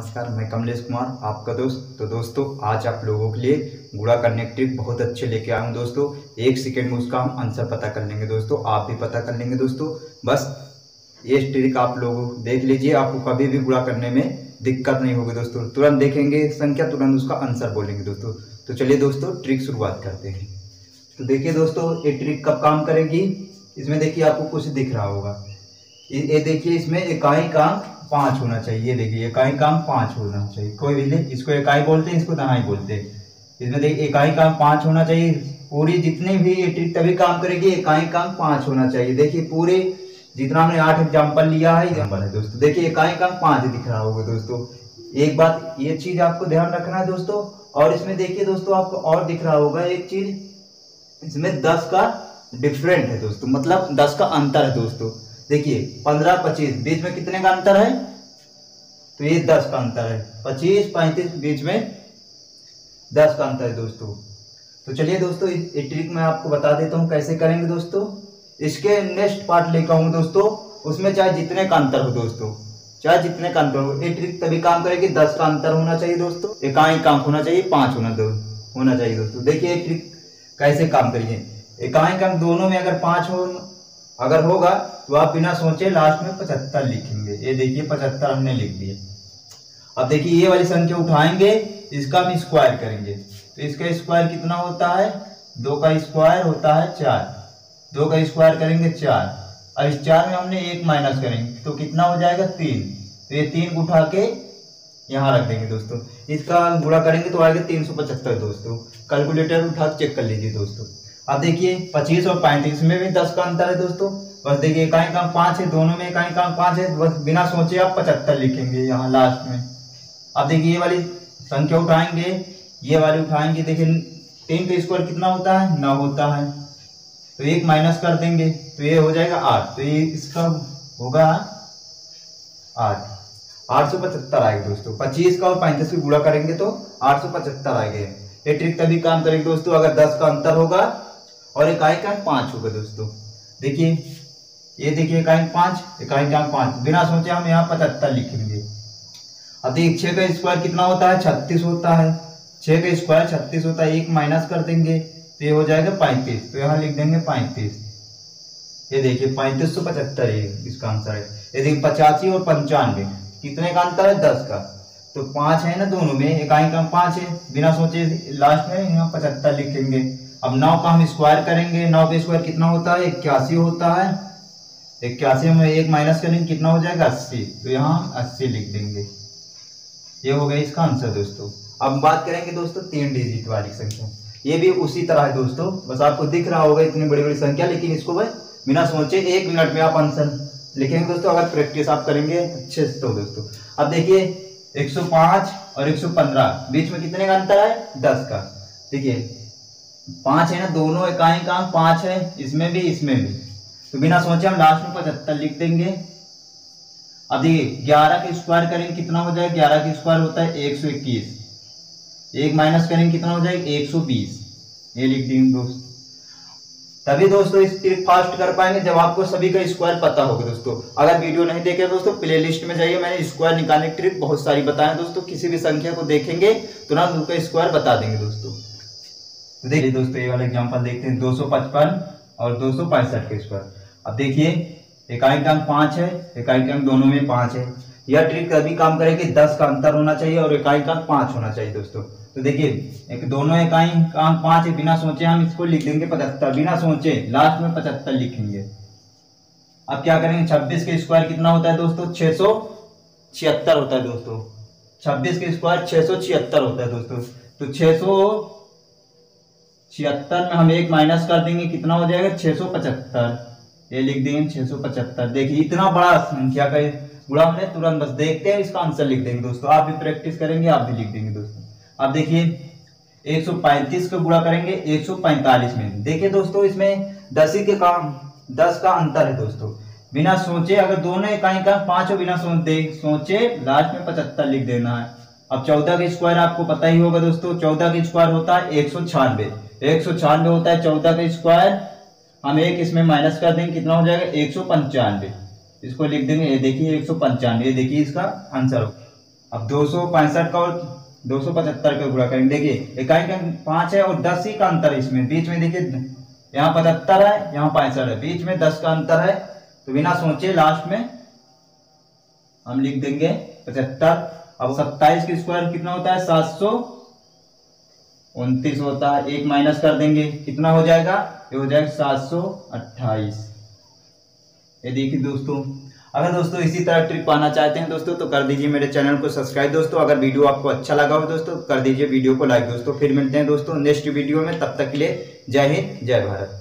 नमस्कार, मैं कमलेश कुमार, आपका दोस्त। तो दोस्तों, आज आप लोगों के लिए गुड़ा करने की ट्रिक बहुत अच्छे लेके आया हूँ दोस्तों। एक सेकेंड में उसका हम आंसर पता कर लेंगे दोस्तों। आप भी पता कर लेंगे दोस्तों। बस, ये ट्रिक आप लोग देख लीजिए। आपको कभी भी गुड़ा करने में दिक्कत नहीं होगी दोस्तों। तुरंत देखेंगे संख्या, तुरंत उसका आंसर बोलेंगे दोस्तों। तो चलिए दोस्तों ट्रिक शुरुआत करते हैं। तो देखिए दोस्तों, ये ट्रिक कब काम करेगी? इसमें देखिए आपको कुछ दिख रहा होगा। ये देखिए इसमें इकाई का पाँच होना चाहिए देखिए इकाई काम पाँच होना चाहिए। कोई भी ले इसको इकाई बोलते हैं, इसको दहाई बोलते हैं। इसमें देखिए इकाई काम पाँच होना चाहिए, पूरी जितने भी ये ट्रिक तभी काम करेगी इकाई काम पाँच होना चाहिए। देखिए, पूरे जितना हमने आठ एग्ज़ाम्पल लिया है एग्ज़ाम्पल है दोस्तों। देखिए इकाई काम पाँच दिख रहा होगा दोस्तों। एक बात, ये चीज़ आपको ध्यान रखना है दोस्तों, और इसमें देखिए दोस्तों, आपको और दिख रहा होगा एक चीज़। इसमें दस का डिफरेंट है दोस्तों मतलब दस का अंतर है दोस्तों। देखिए, पंद्रह, पच्चीस, बीच में कितने का अंतर है? तो ये दस का अंतर है। पच्चीस, पैंतीस, बीच में दस का अंतर है दोस्तों। तो चलिए दोस्तों ये ट्रिक मैं आपको बता देता हूँ कैसे करेंगे दोस्तों। इसके नेक्स्ट पार्ट लेकर आऊँगा दोस्तों। उसमें चाहे जितने का अंतर हो दोस्तों, चाहे जितने का अंतर हो, ये ट्रिक तभी काम करेगी, दस का अंतर होना चाहिए दोस्तों। इकाई काम होना चाहिए, पाँच होना दो, होना चाहिए दोस्तों। देखिए ये ट्रिक कैसे काम करिए। इकाई काम दोनों में अगर पाँच हो अगर होगा तो आप बिना सोचे लास्ट में पचहत्तर लिखेंगे। ये देखिए, पचहत्तर हमने लिख दिए। अब देखिए, ये वाली संख्या उठाएँगे, इसका हम स्क्वायर करेंगे। तो इसका स्क्वायर कितना होता है? दो का स्क्वायर होता है चार। दो का स्क्वायर करेंगे चार। और इस चार में हमने एक माइनस करेंगे तो कितना हो जाएगा? तीन। तो ये तीन उठा के यहाँ रख देंगे दोस्तों। इसका गुणा करेंगे तो आएगा तीन सौ पचहत्तर दोस्तों। कैलकुलेटर उठा चेक कर लीजिए दोस्तों। अब देखिए, पच्चीस और पैंतीस में भी दस का अंतर है दोस्तों। बस देखिए इकाई काम पाँच है, दोनों में इकाई काम पाँच है, बस बिना सोचे आप पचहत्तर लिखेंगे यहाँ लास्ट में। अब देखिए, ये वाली संख्या उठाएँगे, ये वाली उठाएँगे, देखिए तीन का स्क्वायर कितना होता है? नौ होता है। तो एक माइनस कर देंगे तो ये हो जाएगा आठ। तो ये इसका होगा आठ। आठ सौ पचहत्तर आएगा दोस्तों। पच्चीस का और पैंतीस का गुड़ा करेंगे तो आठ सौ पचहत्तर आएँगे। ये ट्रिक तभी काम करेंगे दोस्तों, अगर दस का अंतर होगा और इकाई का पाँच होगा दोस्तों। देखिए, ये देखिए इकाई पाँच इकाई का पाँच। बिना सोचे हम यहाँ पचहत्तर लिखेंगे अब देखिए, छह का स्क्वायर कितना होता है? छत्तीस होता है। छह का स्क्वायर छत्तीस होता है, एक माइनस कर देंगे तो ये हो जाएगा पैंतीस। तो यहाँ लिख देंगे पैंतीस। ये देखिए, पैंतीस सौ पचहत्तर ये इसका आंसर है। ये देखिए, पचासी और पंचानवे। कितने का अंतर है? दस का। तो पाँच है ना दोनों में इकाई का पाँच है। बिना सोचे लास्ट में यहाँ पचहत्तर लिखेंगे। अब नौ का हम स्क्वायर करेंगे, नौ का स्क्वायर कितना होता है? इक्यासी होता है। इक्यासी में एक माइनस करेंगे कितना हो जाएगा? अस्सी। तो यहाँ अस्सी लिख देंगे। ये हो गया इसका आंसर दोस्तों। अब बात करेंगे दोस्तों तीन डिजिट वाली संख्या। ये भी उसी तरह है दोस्तों। बस आपको दिख रहा होगा इतनी बड़ी बड़ी संख्या, लेकिन इसको भाई बिना सोचे एक मिनट में आप आंसर लिखेंगे दोस्तों। अगर प्रैक्टिस आप करेंगे, अच्छे से तो दोस्तों। अब देखिए 105 और 115 बीच में कितने का अंतर है? 10 का। देखिए पाँच है ना, दोनों इकाई का पाँच है, इसमें भी इसमें भी। तो बिना सोचे हम लास्ट में पचहत्तर लिख देंगे। अब देखिए, ग्यारह के स्क्वायर करेंगे कितना हो जाएगा ग्यारह के स्क्वायर होता है एक सौ इक्कीस। एक माइनस करेंगे कितना हो जाएगा एक सौ बीस। ये लिख देंगे दोस्त। तभी दोस्तों इस ट्रिक फास्ट कर पाएँगे, जब आपको सभी का स्क्वायर पता होगा दोस्तों। अगर वीडियो नहीं देखे दोस्तों प्ले लिस्ट में जाइए, मैंने स्क्वायर निकालने की ट्रिक बहुत सारी बताए दोस्तों, किसी भी संख्या को देखेंगे, तुरंत उनका स्क्वायर बता देंगे दोस्तों। तो देखिए दोस्तों, ये वाला एग्ज़ाम्पल देखते हैं, दो सौ पचपन और दो सौ पैंसठ के स्क्वायर अब देखिए इकाई का अंक पाँच है इकाई का अंक दोनों में पाँच है। यह ट्रिक तभी काम करेगी दस का अंतर होना चाहिए और इकाई का पाँच होना चाहिए दोस्तों। तो देखिए, एक दोनों इकाई का अंक पाँच है, बिना सोचे हम इसको लिख देंगे पचहत्तर, बिना सोचे लास्ट में पचहत्तर लिखेंगे। अब क्या करेंगे, छब्बीस के स्क्वायर कितना होता है दोस्तों? छह सौ छिहत्तर होता है दोस्तों। छब्बीस के स्क्वायर छह सौ छिहत्तर होता है दोस्तों। तो छह सौ छिहत्तर में हम एक माइनस कर देंगे, कितना हो जाएगा? छह सौ पचहत्तर। ये लिख देंगे छह सौ पचहत्तर। देखिए, इतना बड़ा संख्या का गुणा हमने तुरंत बस देखते हैं, इसका आंसर लिख देंगे दोस्तों। आप भी प्रैक्टिस करेंगे, आप भी लिख देंगे दोस्तों। अब देखिए 135 का गुणा करेंगे 145 में। देखिए दोस्तों, इसमें दसी के काम, दस का अंतर है दोस्तों। बिना सोचे, अगर दोनों इकाई का पाँचों बिना सोचे सोचे, लास्ट में पचहत्तर लिख देना है। अब चौदह का स्क्वायर आपको पता ही होगा दोस्तों, चौदह का स्क्वायर होता है एक सौ छियानवे। एक सौ छियानवे होता है, चौदह का स्क्वायर हम एक इसमें माइनस कर देंगे, कितना हो जाएगा? एक सौ पंचानवे। इसको लिख देंगे, ये देखिए, एक सौ पंचानवे देखिए इसका आंसर अब दो सौ पैंसठ का और दो सौ पचहत्तर का गुणा करेंगे। देखिए, इकाई का पाँच है और दस ही का अंतर है इसमें। बीच में देखिए, यहाँ पचहत्तर है, यहाँ पैंसठ है। बीच में दस का अंतर है तो बिना सोचे लास्ट में हम लिख देंगे पचहत्तर। अब सत्ताईस की स्क्वायर कितना होता है? सात सौ उनतीस होता है, एक माइनस कर देंगे, कितना हो जाएगा? ये हो जाएगा सात सौ अट्ठाईस। ये देखिए दोस्तों, अगर दोस्तों इसी तरह ट्रिक पाना चाहते हैं दोस्तों तो कर दीजिए मेरे चैनल को सब्सक्राइब दोस्तों। अगर वीडियो आपको अच्छा लगा हो दोस्तों, कर दीजिए वीडियो को लाइक दोस्तों। फिर मिलते हैं दोस्तों नेक्स्ट वीडियो में, तब तक के लिए जय हिंद, जय भारत।